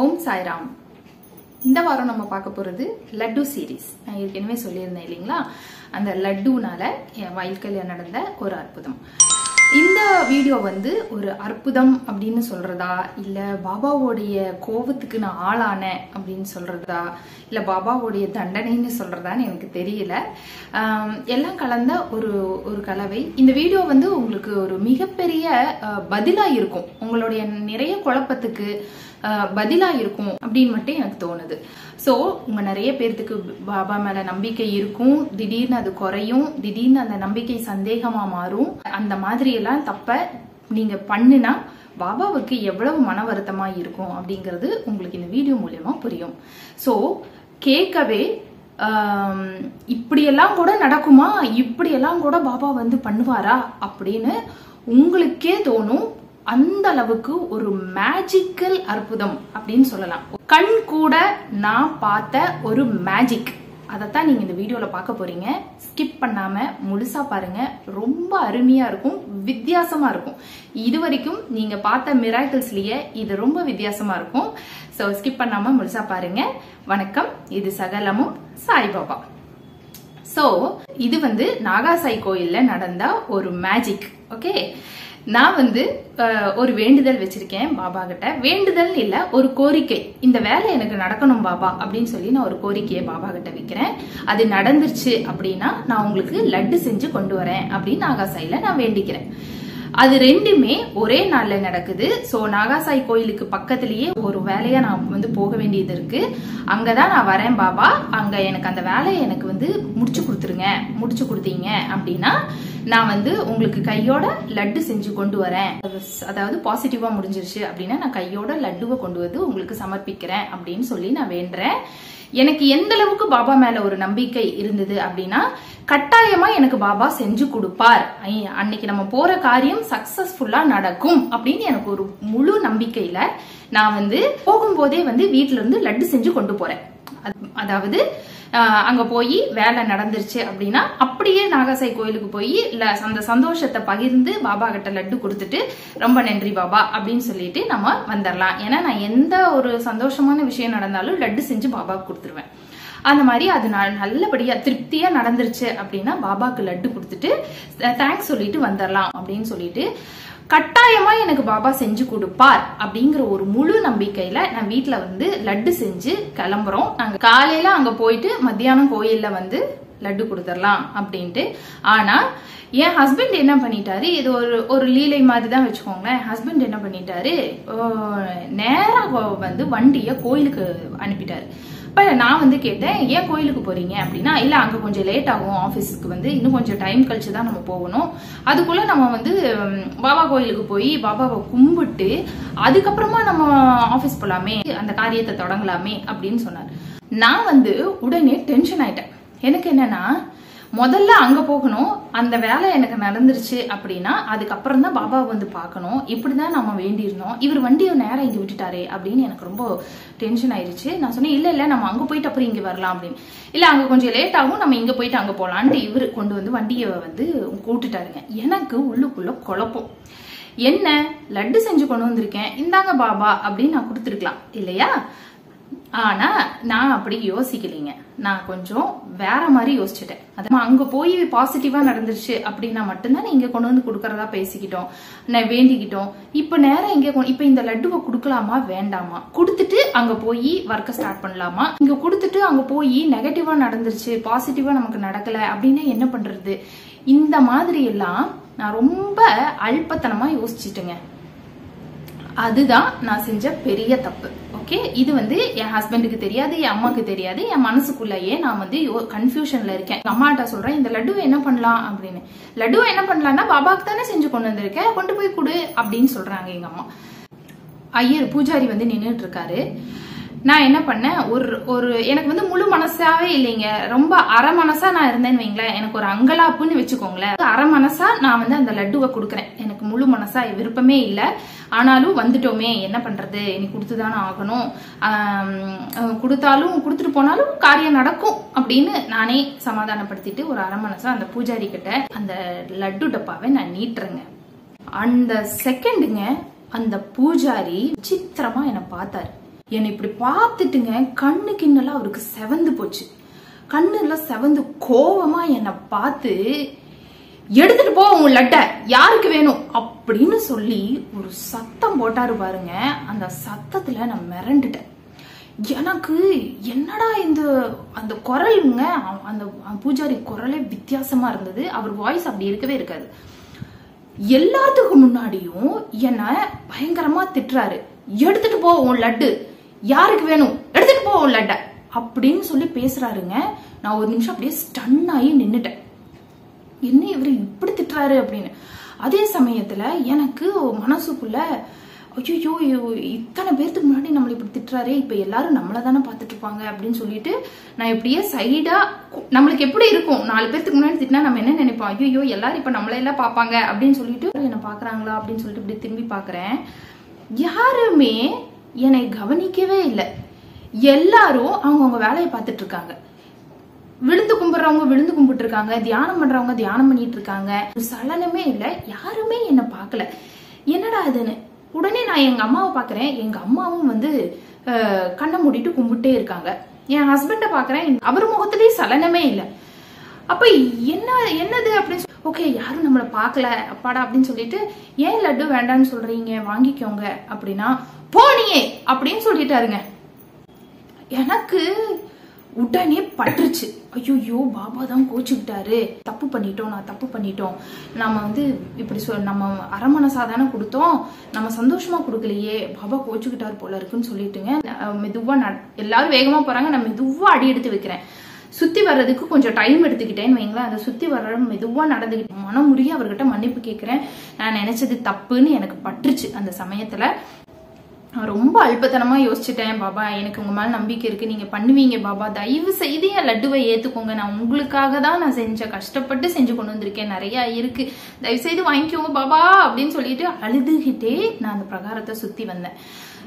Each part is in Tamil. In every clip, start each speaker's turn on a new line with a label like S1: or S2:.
S1: ஓம் சாய்ராம். இந்த வாரம் நம்ம பார்க்க போகிறது லட்டு சீரீஸ் நான் ஏற்கனவே சொல்லியிருந்தேன் இல்லைங்களா? அந்த லட்டுனால என் வாழ்க்கையில் நடந்த ஒரு அற்புதம். இந்த வீடியோ வந்து ஒரு அற்புதம் அப்படின்னு சொல்கிறதா இல்லை பாபாவோடைய கோபத்துக்கு நான் ஆளானேன் அப்படின்னு சொல்கிறதா இல்லை பாபாவோடைய தண்டனைன்னு சொல்கிறதான்னு எனக்கு தெரியல. எல்லாம் கலந்த ஒரு ஒரு கலவை. இந்த வீடியோ வந்து உங்களுக்கு ஒரு மிகப்பெரிய பதிலாக இருக்கும் உங்களுடைய நிறைய குழப்பத்துக்கு பதிலாக பதிலா இருக்கும் அப்படின்னு மட்டும் எனக்கு தோணுது. ஸோ உங்க நிறைய பேர்த்துக்கு பாபா மேல நம்பிக்கை இருக்கும். திடீர்னு அது குறையும். திடீர்னு அந்த நம்பிக்கை சந்தேகமா மாறும். அந்த மாதிரி எல்லாம் தப்ப நீங்க பண்ணுனா பாபாவுக்கு எவ்வளவு மன வருத்தமா இருக்கும் அப்படிங்கிறது உங்களுக்கு இந்த வீடியோ மூலயமா புரியும். ஸோ கேட்கவே இப்படியெல்லாம் கூட நடக்குமா? இப்படியெல்லாம் கூட பாபா வந்து பண்ணுவாரா? அப்படின்னு உங்களுக்கே தோணும். அந்த அளவுக்கு ஒரு மேஜிக்கல் அற்புதம் அப்படின்னு சொல்லலாம். கண் கூட நான் பார்த்த ஒரு மேஜிக் அதைத்தான் நீங்க இந்த வீடியோல பார்க்க போறீங்க. ஸ்கிப் பண்ணாம முழுசா பாருங்க. ரொம்ப அருமையா இருக்கும். வித்தியாசமா இருக்கும். இது வரைக்கும் நீங்க பார்த்த மிராக்கிள்ஸ்லயே இது ரொம்ப வித்தியாசமா இருக்கும். ஸோ ஸ்கிப் பண்ணாம முழுசா பாருங்க. வணக்கம். இது சகலமும் சாய்பாபா ஸோ இது வந்து நாகாசாய் கோயில்ல நடந்த ஒரு மேஜிக் ஓகே நான் வந்து ஒரு வேண்டுதல் வச்சிருக்கேன் பாபா கிட்ட வேண்டுதல் இல்ல ஒரு கோரிக்கை. இந்த வேலை எனக்கு நடக்கணும் பாபா அப்படின்னு சொல்லி நான் ஒரு கோரிக்கையை பாபா கிட்ட வைக்கிறேன். அது நடந்துருச்சு அப்படின்னா நான் உங்களுக்கு லட்டு செஞ்சு கொண்டு வரேன் அப்படின்னு நாகாசாயில நான் வேண்டிக்கிறேன். அது ரெண்டுமே ஒரே நாள்ல நடக்குது. சோ நாகாசாய் கோயிலுக்கு பக்கத்திலேயே ஒரு வேலையா நான் வந்து போக வேண்டியது இருக்கு. அங்கதான் நான் வரேன் பாபா. அங்க எனக்கு அந்த வேலையை எனக்கு வந்து முடிச்சு கொடுத்துருங்க. முடிச்சு கொடுத்தீங்க அப்படின்னா நான் வந்து உங்களுக்கு கையோட லட்டு செஞ்சு கொண்டு வரேன். அதாவது பாசிட்டிவா முடிஞ்சிருச்சு அப்படின்னா நான் கையோட லட்டுவை கொண்டு வந்து உங்களுக்கு சமர்ப்பிக்கிறேன் அப்படின்னு சொல்லி நான் வேண்டுறேன். எனக்கு எந்த அளவுக்கு பாபா மேல ஒரு நம்பிக்கை இருந்தது அப்படின்னா கட்டாயமா எனக்கு பாபா செஞ்சு கொடுப்பார். அன்னைக்கு நம்ம போற காரியம் சக்சஸ்ஃபுல்லா நடக்கும் அப்படின்னு எனக்கு ஒரு முழு நம்பிக்கையில நான் வந்து போகும்போதே வந்து வீட்டுல இருந்து லட்டு செஞ்சு கொண்டு போறேன். அது- அதாவது அங்க போய் வேலை நடந்துருச்சு அப்படின்னா அப்படியே நாகசாய் கோயிலுக்கு போய் அந்த சந்தோஷத்தை பகிர்ந்து பாபா கிட்ட லட்டு கொடுத்துட்டு ரொம்ப நன்றி பாபா அப்படின்னு சொல்லிட்டு நம்ம வந்துடலாம் ஏன்னா நான் எந்த ஒரு சந்தோஷமான விஷயம் நடந்தாலும் லட்டு செஞ்சு பாபாவுக்கு கொடுத்துருவேன். அந்த மாதிரி அது ந- நல்லபடியா திருப்தியா நடந்துருச்சு அப்படின்னா பாபாக்கு லட்டு கொடுத்துட்டு தேங்க்ஸ் சொல்லிட்டு வந்துடலாம் அப்படின்னு சொல்லிட்டு கட்டாயமா எனக்கு பாபா செஞ்சு கொடுப்பார் அப்படிங்கிற ஒரு முழு நம்பிக்கையில நான் வீட்டுல வந்து லட்டு செஞ்சு கிளம்புறோம். நாங்க காலையில அங்க போயிட்டு மத்தியானம் கோயில்ல வந்து லட்டு கொடுத்துடலாம் அப்படின்ட்டு. ஆனா என் ஹஸ்பண்ட் என்ன பண்ணிட்டாரு? இது ஒரு ஒரு லீலை மாதிரி தான் வச்சுக்கோங்களேன் ஹஸ்பண்ட் என்ன பண்ணிட்டாரு? நேராக வந்து வண்டியை கோயிலுக்கு அனுப்பிட்டாரு. இப்ப நான் வந்து கேட்டேன் ஏன் கோயிலுக்கு போறீங்க? அப்படின்னா இல்ல அங்க கொஞ்சம் லேட் ஆகும். ஆபீஸ்க்கு வந்து இன்னும் கொஞ்சம் டைம் கழிச்சு தான் நம்ம போகணும். அதுக்குள்ள நம்ம வந்து பாபா கோயிலுக்கு போய் பாபாவை கும்பிட்டு அதுக்கப்புறமா நம்ம ஆபீஸ் போலாமே அந்த காரியத்தை தொடங்கலாமே அப்படின்னு சொன்னார். நான் வந்து உடனே டென்ஷன் ஆயிட்டேன். எனக்கு என்னன்னா முதல்ல அங்க போகணும். அந்த வேலை எனக்கு நடந்துருச்சு அப்படின்னா அதுக்கப்புறம் தான் பாபா வந்து பார்க்கணும். இப்படிதான் நம்ம வேண்டியிருந்தோம். இவர் வண்டியை நேரம் இங்கே விட்டுட்டாரே அப்படின்னு எனக்கு ரொம்ப டென்ஷன் ஆயிருச்சு. நான் சொன்னேன் இல்ல இல்ல நம்ம அங்க போயிட்டு அப்புறம் இங்க வரலாம் அப்படின்னு. இல்ல அங்க கொஞ்சம் லேட் ஆகும். நம்ம இங்க போயிட்டு அங்க போலான்ட்டு இவரு கொண்டு வந்து வண்டியை வந்து கூட்டுட்டாருங்க. எனக்கு உள்ளுக்குள்ள குழப்பம். என்ன லட்டு செஞ்சு கொண்டு வந்திருக்கேன். இந்தாங்க பாபா அப்படின்னு நான் கொடுத்துருக்கலாம். இல்லையா? ஆனா நான் அப்படி யோசிக்கலைங்க. நான் கொஞ்சம் வேற மாதிரி யோசிச்சுட்டேன். அது அங்க போய் பாசிட்டிவா நடந்துருச்சு அப்படின்னா மட்டும்தான் இங்க கொண்டு வந்து கொடுக்கறதா பேசிக்கிட்டோம். நான் வேண்டிக்கிட்டோம். இப்ப நேரம் இங்க இப்ப இந்த லட்டுவை கொடுக்கலாமா வேண்டாமா? கொடுத்துட்டு அங்க போய் ஒர்க்கை ஸ்டார்ட் பண்ணலாமா? இங்க கொடுத்துட்டு அங்க போய் நெகட்டிவா நடந்துருச்சு பாசிட்டிவா நமக்கு நடக்கல அப்படின்னா என்ன பண்றது? இந்த மாதிரி எல்லாம் நான் ரொம்ப அல்பத்தனமா யோசிச்சுட்டேங்க. அதுதான் நான் செஞ்ச பெரிய தப்பு. ஓகே இது வந்து என் ஹஸ்பண்டுக்கு தெரியாது என் அம்மாக்கு தெரியாது என் மனசுக்குள்ளேயே நான் வந்து கன்ஃபியூஷன்ல இருக்கேன். எங்க அம்மாட்ட சொல்றேன் இந்த லட்டுவை என்ன பண்ணலாம்? அப்படின்னு. லட்டுவை என்ன பண்ணலாம்னா பாபாக்கு தானே செஞ்சு கொண்டு வந்திருக்கேன் கொண்டு போய் கொடு அப்படின்னு சொல்றாங்க எங்க அம்மா. ஐயர் பூஜாரி வந்து நின்றுட்டு இருக்காரு. நான் என்ன பண்ணேன் ஒரு ஒரு எனக்கு வந்து முழு மனசாவே இல்லைங்க. ரொம்ப அரை மனசா நான் இருந்தேன்னு வைங்களேன். எனக்கு ஒரு அங்கலாப்புன்னு வச்சுக்கோங்களேன். அரை மனசா நான் வந்து அந்த லட்டுவை கொடுக்குறேன். எனக்கு முழு மனசா விருப்பமே இல்லை. ஆனாலும் வந்துட்டோமே என்ன பண்றது? இனி கொடுத்துதானே ஆகணும். கொடுத்தாலும் கொடுத்துட்டு போனாலும் காரியம் நடக்கும் அப்படின்னு நானே சமாதானப்படுத்திட்டு ஒரு அரை மனசா அந்த பூஜாரி கிட்ட அந்த லட்டு டப்பாவை நான் நீட்டுறேங்க. அந்த செகண்டுங்க அந்த பூஜாரி சித்திரமா என்னை பார்த்தாரு. என்னை இப்படி பார்த்துட்டுங்க கண்ணு கிண்ணெல்லாம் அவருக்கு செவந்து போச்சு. கண்ணுல செவந்து கோவமா என்னை பார்த்து எடுத்துட்டு போ உங்க லட்டை. யாருக்கு வேணும்? அப்படின்னு சொல்லி ஒரு சத்தம் போட்டாரு பாருங்க. அந்த சத்தத்துல நான் மிரண்டுட்டேன். எனக்கு என்னடா இந்த அந்த குரலுங்க அந்த பூஜாரி குரலே வித்தியாசமா இருந்தது. அவர் வாய்ஸ் அப்படி இருக்கவே இருக்காது. எல்லாத்துக்கும் முன்னாடியும் என்ன பயங்கரமா திட்டுறாரு. எடுத்துட்டு போ உன் லட்டு. யாருக்கு வேணும்? எடுத்துட்டு போ உன் லட்டை. அப்படின்னு சொல்லி பேசுறாருங்க. நான் ஒரு நிமிஷம் அப்படியே ஸ்டன் ஆகி நின்னுட்டேன். என்ன இவர் இப்படி திட்டுறாரு அப்படின்னு. அதே சமயத்துல எனக்கு மனசுக்குள்ள ஐயோ இத்தனை பேர்த்துக்கு முன்னாடி நம்மளை இப்படி திட்டுறாரு இப்ப எல்லாரும் நம்மள தானே பார்த்துட்டு இருப்பாங்க அப்படின்னு சொல்லிட்டு நான் இப்படியே சைடா நம்மளுக்கு எப்படி இருக்கும்? நாலு பேர்த்துக்கு முன்னாடி திட்டினா நம்ம என்ன நினைப்போம்? ஐயோ எல்லாரும் இப்ப நம்மள எல்லாம் பார்ப்பாங்க அப்படின்னு சொல்லிட்டு என்ன பாக்குறாங்களா அப்படின்னு சொல்லிட்டு இப்படி திரும்பி பாக்குறேன் யாருமே என்னை கவனிக்கவே இல்லை. எல்லாரும் அவங்கவுங்க வேலையை பார்த்துட்டு இருக்காங்க. விழுந்து கும்பிடுறவங்க விழுந்து கும்பிட்டு இருக்காங்க தியானம் பண்றவங்க தியானம் பண்ணிட்டு இருக்காங்க சலனமே இல்லை யாருமே என்னை பார்க்கல. என்னடா அதுன்னு உடனே நான் எங்க அம்மாவை பாக்குறேன் எங்க அம்மாவும் வந்து கண்ணை மூடிட்டு கும்பிட்டே இருக்காங்க. என் ஹஸ்பண்ட பாக்குறேன் அவர் முகத்திலேயே சலனமே இல்லை. அப்ப என்ன என்னது அப்படின்னு ஓகே யாரும் நம்மள பார்க்கல. அப்பாடா அப்படின்னு சொல்லிட்டு ஏன் லட்டு வேண்டாம்னு சொல்றீங்க? வாங்கிக்கோங்க. அப்படின்னா போனியே அப்படின்னு சொல்லிட்டாருங்க. எனக்கு உடனே பட்டுருச்சு. ஐயோ பாபா தான் கோச்சுக்கிட்டாரு. தப்பு பண்ணிட்டோம் நான் தப்பு பண்ணிட்டோம். நம்ம வந்து இப்படி சொல் நம்ம அரமனசா தானே கொடுத்தோம். நம்ம சந்தோஷமா கொடுக்கலையே. பாபா கோச்சுக்கிட்டாரு போல இருக்குன்னு சொல்லிட்டுங்க. மெதுவா எல்லாரும் வேகமா போறாங்க. நான் மெதுவா அடி எடுத்து வைக்கிறேன். சுத்தி வர்றதுக்கு கொஞ்சம் டைம் எடுத்துக்கிட்டேன்னு வைங்களேன். அதை சுத்தி வர்ற மெதுவா நடந்துக்கிட்டேன் மனமுறிய அவர்கிட்ட மன்னிப்பு கேட்கிறேன் நான் நினைச்சது தப்புன்னு எனக்கு பட்டுருச்சு அந்த சமயத்துல. ரொம்ப அல்பத்தனமா யோசிச்சுட்டேன் பாபா. எனக்கு உங்க மேல நம்பிக்கை இருக்கு. நீங்க பண்ணுவீங்க பாபா. தயவு செய்து என் லட்டுவை ஏத்துக்கோங்க. நான் உங்களுக்காக தான் நான் செஞ்ச கஷ்டப்பட்டு செஞ்சு கொண்டு வந்திருக்கேன். நிறைய இருக்கு. தயவு செய்து வாங்கிக்கோங்க பாபா அப்படின்னு சொல்லிட்டு அழுதுகிட்டே நான் அந்த பிரகாரத்தை சுத்தி வந்தேன்.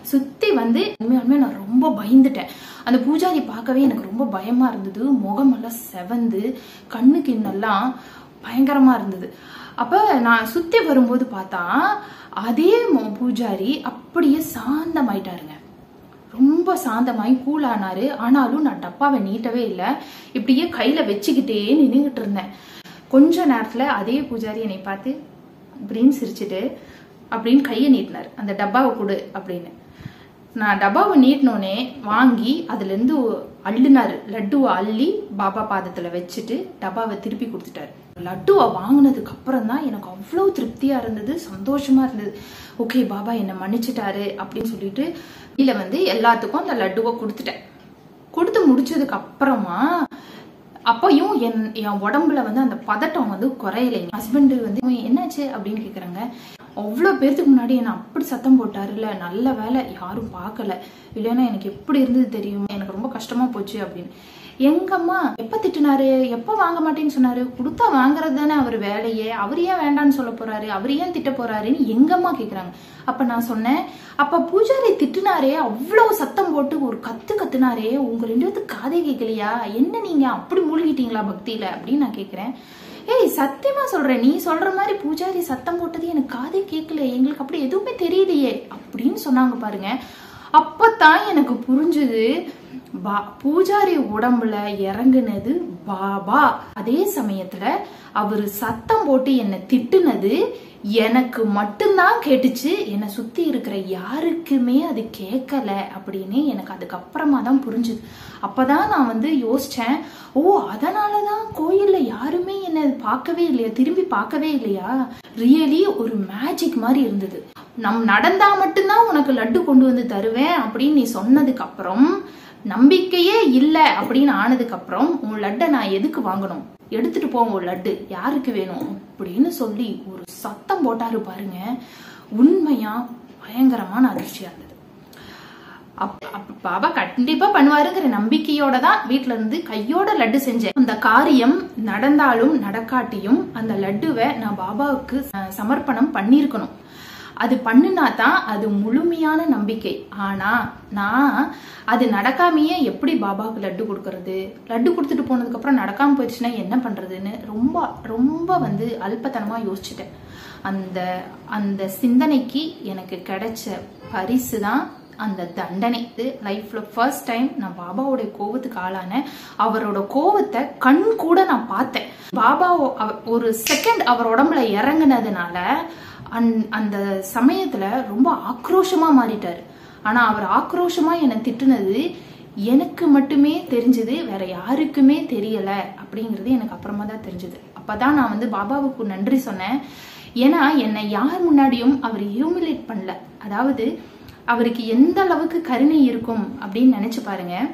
S1: சுத்தி வந்து உண்மையாலுமே நான் ரொம்ப பயந்துட்டேன். அந்த பூஜாரி பார்க்கவே எனக்கு ரொம்ப பயமா இருந்தது. முகமெல்லாம் செவந்து கண்ணுக்கு இன்னெல்லாம் பயங்கரமா இருந்தது. அப்ப நான் சுத்தி வரும்போது பார்த்தா அதே பூஜாரி அப்படியே சாந்தமாயிட்டாருங்க. ரொம்ப சாந்தமாயி கூலானாரு ஆனாலும் நான் டப்பாவை நீட்டவே இல்லை. இப்படியே கையில வச்சுக்கிட்டே நின்றுகிட்டு இருந்தேன் கொஞ்ச நேரத்துல அதே பூஜாரி என்னை பார்த்து அப்படின்னு சிரிச்சுட்டு அப்படின்னு கையை நீட்டினார். அந்த டப்பாவை கொடு அப்படின்னு. நான் டப்பாவை நீட்டினோடனே வாங்கி அதுலேருந்து அள்ளினாரு லட்டுவை அள்ளி பாபா பாதத்துல வச்சுட்டு டப்பாவை திருப்பி கொடுத்துட்டாரு. லட்டுவை வாங்கினதுக்கு அப்புறம் தான் எனக்கு அவ்வளோ திருப்தியா இருந்தது சந்தோஷமா இருந்தது. ஓகே பாபா என்னை மன்னிச்சிட்டாரு அப்படின்னு சொல்லிட்டு இல்ல வந்து எல்லாத்துக்கும் அந்த லட்டுவை கொடுத்துட்டேன். கொடுத்து முடிச்சதுக்கு அப்புறமா அப்பையும் என் என் உடம்புல வந்து அந்த பதட்டம் வந்து குறையலை ஹஸ்பண்டு வந்து என்னாச்சு? அப்படின்னு கேட்குறாங்க அவ்வளோ பேர்த்துக்கு முன்னாடி என்ன அப்படி சத்தம் போட்டாருல நல்ல வேலை. யாரும் பார்க்கல. இல்லைன்னா எனக்கு எப்படி இருந்தது தெரியும்? எனக்கு ரொம்ப கஷ்டமா போச்சு அப்படின்னு. எங்கம்மா எப்ப திட்டினாரு? எப்ப வாங்க மாட்டேன்னு சொன்னாரு? கொடுத்தா வாங்குறது தானே அவர் வேலையே. அவர் ஏன் வேண்டான்னு சொல்ல போறாரு? அவர் ஏன் திட்ட போறாருன்னு எங்கம்மா கேக்குறாங்க. அப்ப நான் சொன்னேன் அப்ப பூஜாரி திட்டுனாரே அவ்வளவு சத்தம் போட்டு ஒரு கத்து கத்துனாரே உங்க ரெண்டு பேத்துக்கு காதே கேட்கலையா என்ன நீங்க அப்படி மூழ்கிட்டீங்களா பக்தியில? அப்படின்னு நான் கேக்குறேன். ஏய் சத்தியமா சொல்றேன். நீ சொல்ற மாதிரி பூஜாரி சத்தம் போட்டது எனக்கு காதே கேட்கல எங்களுக்கு அப்படி எதுவுமே தெரியலையே. அப்படின்னு சொன்னாங்க பாருங்க. அப்பத்தான் எனக்கு புரிஞ்சுது பா பூஜாரி உடம்புல இறங்குனது பாபா. அதே சமயத்துல அவரு சத்தம் போட்டு என்னை திட்டுனது எனக்கு மட்டும்தான் கேட்டுச்சு. என்னை சுத்தி இருக்கிற யாருக்குமே அது கேட்கல அப்படின்னு எனக்கு அதுக்கப்புறமா தான் புரிஞ்சுது. அப்பதான் நான் வந்து யோசிச்சேன் ஓ அதனாலதான் கோயில்ல யாருமே என்னை பார்க்கவே இல்லையா திரும்பி பார்க்கவே இல்லையா? ரியலி ஒரு மேஜிக் மாதிரி இருந்தது. நம் நடந்தா மட்டும்தான் உனக்கு லட்டு கொண்டு வந்து தருவேன் அப்படின்னு நீ சொன்னதுக்கு அப்புறம் நம்பிக்கையே இல்லை அப்படின்னு ஆனதுக்கு அப்புறம் உன் லட்டை நான் எதுக்கு வாங்கணும்? எடுத்துட்டு போ உன் லட்டு. யாருக்கு வேணும்? அப்படின்னு சொல்லி ஒரு சத்தம் போட்டாரு பாருங்க. உண்மையா பயங்கரமான அதிர்ச்சியா இருந்தது. பாபா கண்டிப்பா பண்ணுவாருங்கிற நம்பிக்கையோட தான் வீட்டுல இருந்து கையோட லட்டு செஞ்சேன். அந்த காரியம் நடந்தாலும் நடக்காட்டியும் அந்த லட்டுவை நான் பாபாவுக்கு சமர்ப்பணம் பண்ணிருக்கணும் அது பண்ணுனா தான் அது முழுமையான நம்பிக்கை. ஆனா நான் அது நடக்காமையே எப்படி பாபாவுக்கு லட்டு கொடுக்கறது? லட்டு கொடுத்துட்டு போனதுக்கு அப்புறம் நடக்காம போயிடுச்சுன்னா என்ன பண்றதுன்னு ரொம்ப ரொம்ப வந்து அல்பத்தனமா யோசிச்சுட்டேன். அந்த அந்த சிந்தனைக்கு எனக்கு கிடைச்ச பரிசு தான் அந்த தண்டனை. இது லைஃப்ல ஃபர்ஸ்ட் டைம் நான் பாபாவுடைய கோவத்துக்கு ஆளான அவரோட கோவத்தை கண் கூட நான் பார்த்தேன். பாபா அவ- ஒரு செகண்ட் அவர் உடம்புல இறங்குனதுனால அந்- அந்த சமயத்துல ரொம்ப ஆக்ரோஷமா மாறிட்டாரு. ஆனா அவர் ஆக்ரோஷமா என்னை திட்டுனது எனக்கு மட்டுமே தெரிஞ்சது வேற யாருக்குமே தெரியல அப்படிங்கிறது எனக்கு அப்புறமா தான் தெரிஞ்சது. அப்பதான் நான் வந்து பாபாவுக்கு நன்றி சொன்னேன். ஏன்னா என்னை யார் முன்னாடியும் அவர் ஹியூமிலேட் பண்ணல. அதாவது அவருக்கு எந்த அளவுக்கு கருணை இருக்கும் அப்படின்னு நினைச்சு பாருங்க.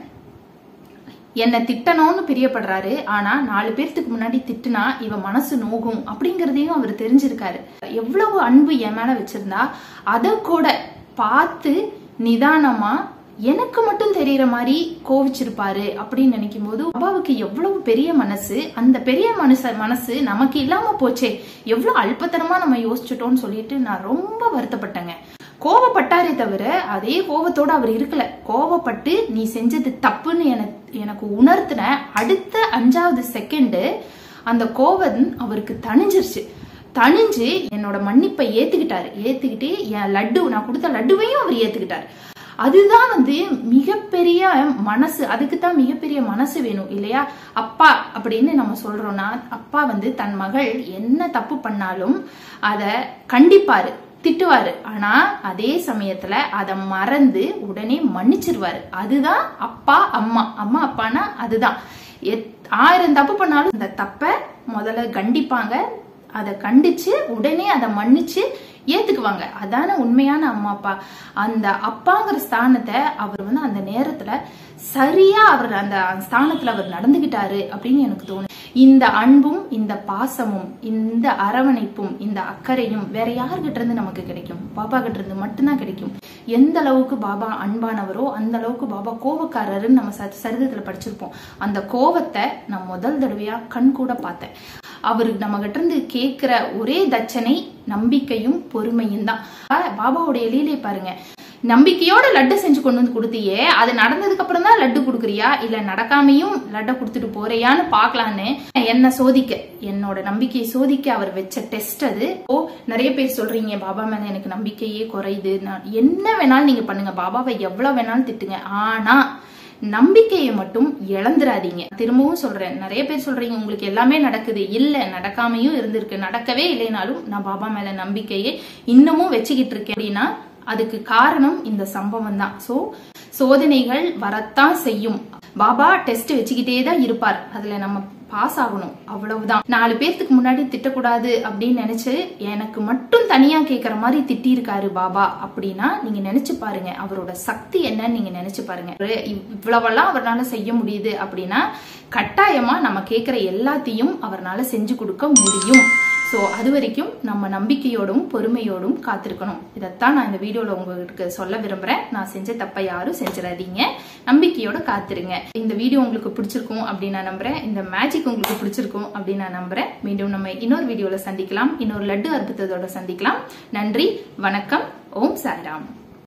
S1: என்னை திட்டணும்னு பிரியப்படுறாரு. ஆனா நாலு பேர்த்துக்கு முன்னாடி திட்டுனா இவ மனசு நோகும் அப்படிங்கறதையும் அவர் தெரிஞ்சிருக்காரு. எவ்வளவு அன்பு என் மேல வச்சிருந்தா அத கூட பார்த்து நிதானமா எனக்கு மட்டும் தெரியற மாதிரி கோவிச்சிருப்பாரு அப்படின்னு நினைக்கும் போது அப்பாவுக்கு எவ்வளவு பெரிய மனசு அந்த பெரிய மனச மனசு நமக்கு இல்லாம போச்சே எவ்வளவு அல்பத்தனமா நம்ம யோசிச்சுட்டோம்னு சொல்லிட்டு நான் ரொம்ப வருத்தப்பட்டேங்க. கோவப்பட்டாரே தவிர அதே கோவத்தோட அவர் இருக்கல. கோவப்பட்டு நீ செஞ்சது தப்புன்னு எனக்கு எனக்கு உணர்த்தின அடுத்த அஞ்சாவது செகண்டு அந்த கோவம் அவருக்கு தணிஞ்சிருச்சு. தணிஞ்சு என்னோட மன்னிப்பை ஏத்துக்கிட்டாரு. ஏத்துக்கிட்டு என் லட்டு நான் கொடுத்த லட்டுவையும் அவர் ஏத்துக்கிட்டாரு. அதுதான் வந்து மிகப்பெரிய மனசு. அதுக்கு தான் மிகப்பெரிய மனசு வேணும் இல்லையா? அப்பா அப்படின்னு நம்ம சொல்றோம்னா அப்பா வந்து தன் மகள் என்ன தப்பு பண்ணாலும் அதை கண்டிப்பாரு. திட்டுவாரு. ஆனா அதே சமயத்துல அதை மறந்து உடனே மன்னிச்சிருவாரு. அதுதான் அப்பா அம்மா. அம்மா அப்பானா அதுதான். எத்- ஆயிரம் தப்பு பண்ணாலும் அந்த தப்ப முதல்ல கண்டிப்பாங்க. அதை கண்டிச்சு உடனே அதை மன்னிச்சு ஏத்துக்குவாங்க. அதான உண்மையான அம்மா அப்பா. அந்த அப்பாங்கிற ஸ்தானத்தை அவர் வந்து அந்த நேரத்துல சரியா அவர் அந்த ஸ்தானத்துல அவர் நடந்துகிட்டாரு அப்படின்னு எனக்கு தோணுது. இந்த அன்பும் இந்த பாசமும் இந்த அரவணைப்பும் இந்த அக்கறையும் வேற யார்கிட்ட இருந்து நமக்கு கிடைக்கும்? பாபா கிட்ட இருந்து மட்டும்தான் கிடைக்கும். எந்த அளவுக்கு பாபா அன்பானவரோ அந்த அளவுக்கு பாபா கோபக்காரருன்னு நம்ம ச- சரிதத்துல படிச்சிருப்போம். அந்த கோவத்தை நான் முதல் தடவையா கண் கூட பார்த்தேன். அவருக்கு நம்ம கிட்ட இருந்து கேட்கிற ஒரே தட்சணை நம்பிக்கையும் பொறுமையும் தான். பாபாவுடைய லீலை பாருங்க. நம்பிக்கையோட லட்டு செஞ்சு கொண்டு வந்து கொடுத்தியே அது நடந்ததுக்கு அப்புறம் தான் லட்டு கொடுக்குறியா? இல்ல நடக்காமையும் லட்டை கொடுத்துட்டு போறியான்னு பார்க்கலான்னு என்ன சோதிக்க என்னோட நம்பிக்கையை சோதிக்க அவர் வச்ச டெஸ்ட் அது. ஓ நிறைய பேர் சொல்றீங்க பாபா மேல எனக்கு நம்பிக்கையே குறையுது. நான் என்ன வேணாலும் நீங்க பண்ணுங்க பாபாவை எவ்வளவு வேணாலும் திட்டுங்க. ஆனா நம்பிக்கையை மட்டும் இழந்துராதீங்க திரும்பவும் சொல்றேன் நிறைய பேர் சொல்றீங்க உங்களுக்கு எல்லாமே நடக்குது. இல்ல நடக்காமையும் இருந்திருக்கு. நடக்கவே இல்லைனாலும் நான் பாபா மேல நம்பிக்கையை இன்னமும் வச்சுக்கிட்டு இருக்கேன். அப்படின்னா அதுக்கு காரணம் இந்த சம்பவம் தான் சோ சோதனைகள் வரத்தான் செய்யும். பாபா டெஸ்ட் வச்சுக்கிட்டே தான் இருப்பார். அதுல நம்ம பாஸ் ஆகணும். அவ்வளவுதான். நாலு பேர்த்துக்கு முன்னாடி திட்டக்கூடாது அப்படின்னு நினைச்சு எனக்கு மட்டும் தனியா கேக்குற மாதிரி திட்டியிருக்காரு பாபா. அப்படின்னா நீங்க நினைச்சு பாருங்க அவரோட சக்தி என்னன்னு நீங்க நினைச்சு பாருங்க. இவ்வளவெல்லாம் அவரால செய்ய முடியுது அப்படின்னா கட்டாயமா நம்ம கேக்குற எல்லாத்தையும் அவரால் செஞ்சு கொடுக்க முடியும். ஸோ அது வரைக்கும் நம்ம நம்பிக்கையோடும் பொறுமையோடும் காத்திருக்கணும். இதைத்தான் நான் இந்த வீடியோவில் உங்களுக்கு சொல்ல விரும்புகிறேன் நான் செஞ்ச தப்பை யாரும் செஞ்சிடாதீங்க. நம்பிக்கையோட காத்திருங்க. இந்த வீடியோ உங்களுக்கு பிடிச்சிருக்கும் அப்படின்னு நான் நம்புறேன். இந்த மேஜிக் உங்களுக்கு பிடிச்சிருக்கும் அப்படின்னு நான் நம்புகிறேன் மீண்டும் நம்ம இன்னொரு வீடியோவில் சந்திக்கலாம். இன்னொரு லட்டு அற்புதத்தோட சந்திக்கலாம். நன்றி வணக்கம். ஓம் சாய்ராம்.